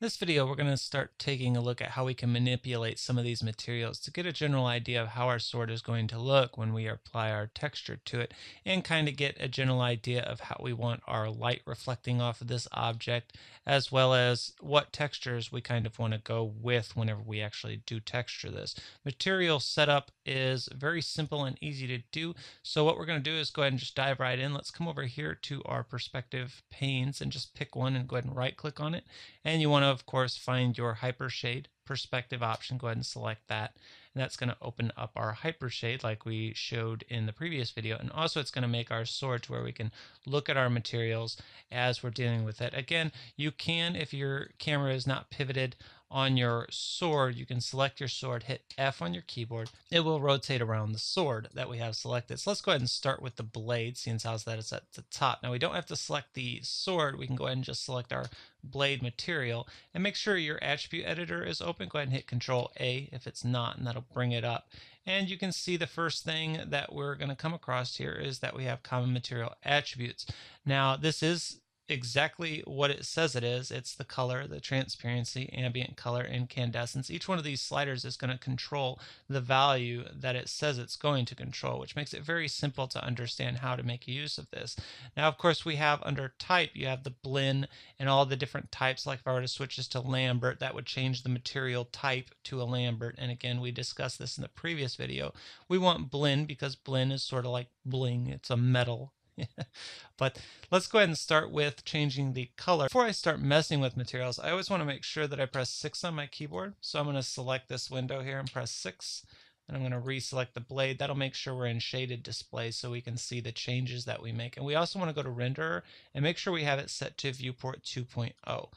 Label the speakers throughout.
Speaker 1: this video, we're going to start taking a look at how we can manipulate some of these materials to get a general idea of how our sword is going to look when we apply our texture to it and kind of get a general idea of how we want our light reflecting off of this object as well as what textures we kind of want to go with whenever we actually do texture this. Material setup is very simple and easy to do. So what we're going to do is go ahead and just dive right in. Let's come over here to our perspective panes and just pick one and go ahead and right click on it. And you want to of course, find your hypershade perspective option. Go ahead and select that. And that's going to open up our hypershade like we showed in the previous video. And also it's going to make our sword to where we can look at our materials as we're dealing with it. Again, you can, if your camera is not pivoted on your sword, you can select your sword, hit F on your keyboard. It will rotate around the sword that we have selected. So let's go ahead and start with the blade, seeing how that is at the top. Now we don't have to select the sword. We can go ahead and just select our blade material and make sure your attribute editor is open. Go ahead and hit Control A if it's not, and that'll bring it up. And you can see the first thing that we're going to come across here is that we have common material attributes. Now this is exactly what it says it is. It's the color, the transparency, ambient color, incandescence. Each one of these sliders is going to control the value that it says it's going to control, which makes it very simple to understand how to make use of this. Now, of course, we have under type, you have the Blinn and all the different types. Like if I were to switch this to Lambert, that would change the material type to a Lambert. And again, we discussed this in the previous video. We want Blinn because Blinn is sort of like bling. It's a metal but let's go ahead and start with changing the color. Before I start messing with materials, I always want to make sure that I press 6 on my keyboard. So I'm going to select this window here and press 6. And I'm going to reselect the blade. That'll make sure we're in shaded display so we can see the changes that we make. And we also want to go to renderer and make sure we have it set to viewport 2.0.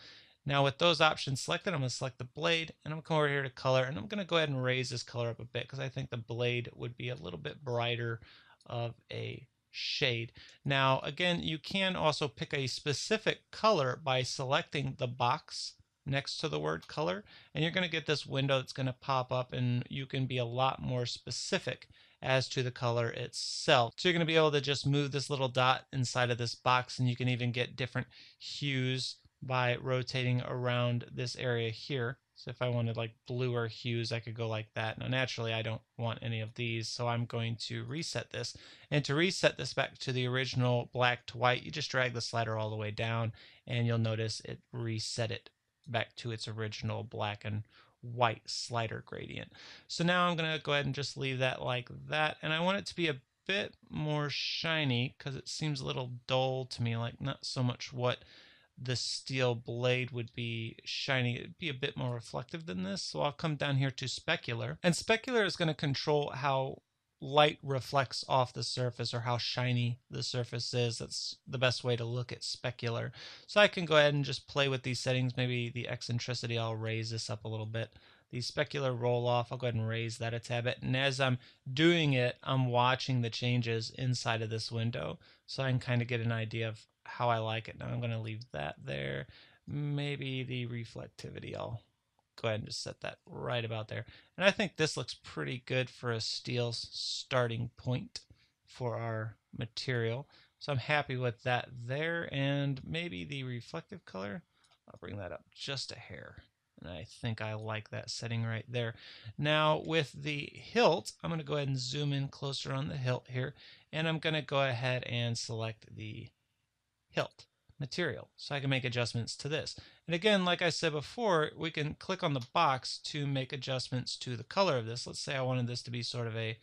Speaker 1: Now with those options selected, I'm going to select the blade and I'm going to come over here to color and I'm going to go ahead and raise this color up a bit because I think the blade would be a little bit brighter of a shade. Now, again, you can also pick a specific color by selecting the box next to the word color, and you're going to get this window that's going to pop up, and you can be a lot more specific as to the color itself. So you're going to be able to just move this little dot inside of this box, and you can even get different hues by rotating around this area here. So if I wanted like bluer hues, I could go like that. Now naturally I don't want any of these, so I'm going to reset this. And to reset this back to the original black to white, you just drag the slider all the way down and you'll notice it reset it back to its original black and white slider gradient. So now I'm going to go ahead and just leave that like that. And I want it to be a bit more shiny because it seems a little dull to me, like not so much what the steel blade would be shiny. It'd be a bit more reflective than this. So I'll come down here to specular. And specular is going to control how light reflects off the surface or how shiny the surface is. That's the best way to look at specular. So I can go ahead and just play with these settings. Maybe the eccentricity, I'll raise this up a little bit. The specular roll off, I'll go ahead and raise that a tad bit. And as I'm doing it, I'm watching the changes inside of this window. So I can kind of get an idea of how I like it. Now I'm going to leave that there. Maybe the reflectivity, I'll go ahead and just set that right about there. And I think this looks pretty good for a steel starting point for our material. So I'm happy with that there. And maybe the reflective color, I'll bring that up just a hair. And I think I like that setting right there. Now with the hilt, I'm going to go ahead and zoom in closer on the hilt here. And I'm going to go ahead and select the hilt material. So I can make adjustments to this. And again, like I said before, we can click on the box to make adjustments to the color of this. Let's say I wanted this to be sort of a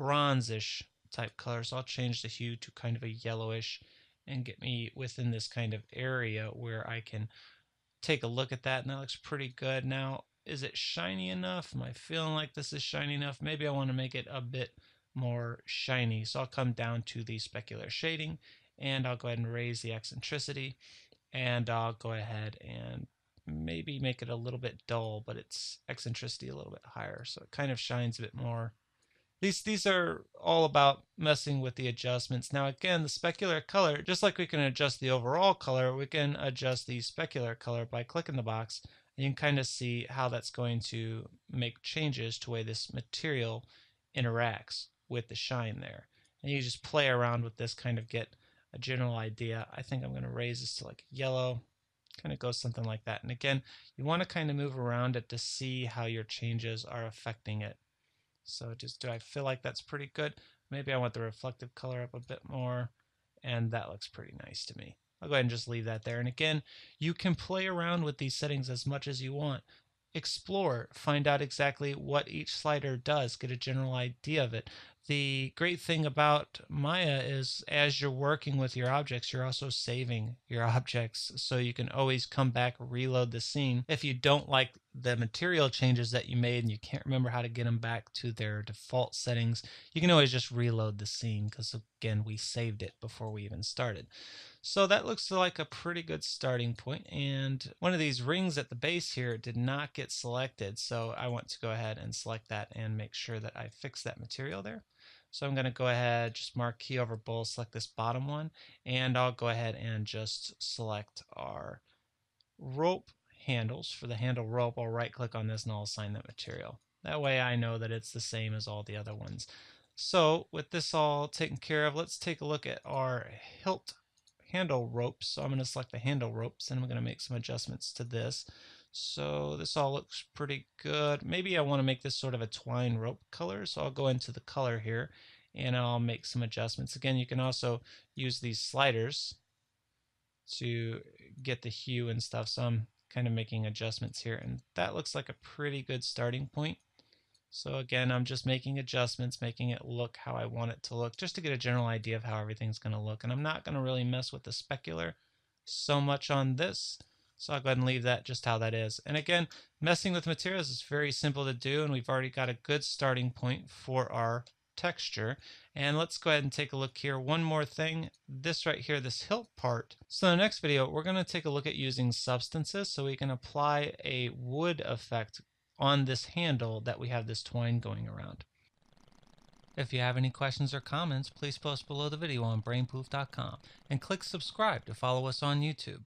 Speaker 1: bronzish type color. So I'll change the hue to kind of a yellowish and get me within this kind of area where I can take a look at that and that looks pretty good. Now, is it shiny enough? Am I feeling like this is shiny enough? Maybe I want to make it a bit more shiny. So I'll come down to the specular shading and I'll go ahead and raise the eccentricity and I'll go ahead and maybe make it a little bit dull, but its eccentricity a little bit higher. So it kind of shines a bit more. These, these are all about messing with the adjustments. Now again, the specular color, just like we can adjust the overall color, we can adjust the specular color by clicking the box. And you can kind of see how that's going to make changes to the way this material interacts with the shine there. And you just play around with this, kind of get a general idea. I think I'm going to raise this to like yellow kind of go something like that. And again, you want to kind of move around it to see how your changes are affecting it. So just do I feel like that's pretty good? Maybe I want the reflective color up a bit more and that looks pretty nice to me. I'll go ahead and just leave that there. And again, you can play around with these settings as much as you want. Explore, find out exactly what each slider does, get a general idea of it. The great thing about Maya is as you're working with your objects, you're also saving your objects so you can always come back, reload the scene. If you don't like the material changes that you made and you can't remember how to get them back to their default settings, you can always just reload the scene because again, we saved it before we even started. So that looks like a pretty good starting point. And one of these rings at the base here did not get selected. So I want to go ahead and select that and make sure that I fix that material there. So I'm going to go ahead, just marquee over bowl, select this bottom one, and I'll go ahead and just select our rope handles. For the handle rope, I'll right click on this and I'll assign that material. That way I know that it's the same as all the other ones. So with this all taken care of, let's take a look at our hilt handle ropes. So I'm going to select the handle ropes and I'm going to make some adjustments to this. So this all looks pretty good. Maybe I want to make this sort of a twine rope color. So I'll go into the color here and I'll make some adjustments. Again, you can also use these sliders to get the hue and stuff. So I'm kind of making adjustments here and that looks like a pretty good starting point. So again, I'm just making adjustments, making it look how I want it to look, just to get a general idea of how everything's going to look. And I'm not going to really mess with the specular so much on this. So I'll go ahead and leave that just how that is. And again, messing with materials is very simple to do, and we've already got a good starting point for our texture. And let's go ahead and take a look here. One more thing, this right here, this hilt part. So in the next video, we're going to take a look at using substances so we can apply a wood effect on this handle that we have this twine going around. If you have any questions or comments, please post below the video on brainpoof.com and click subscribe to follow us on YouTube.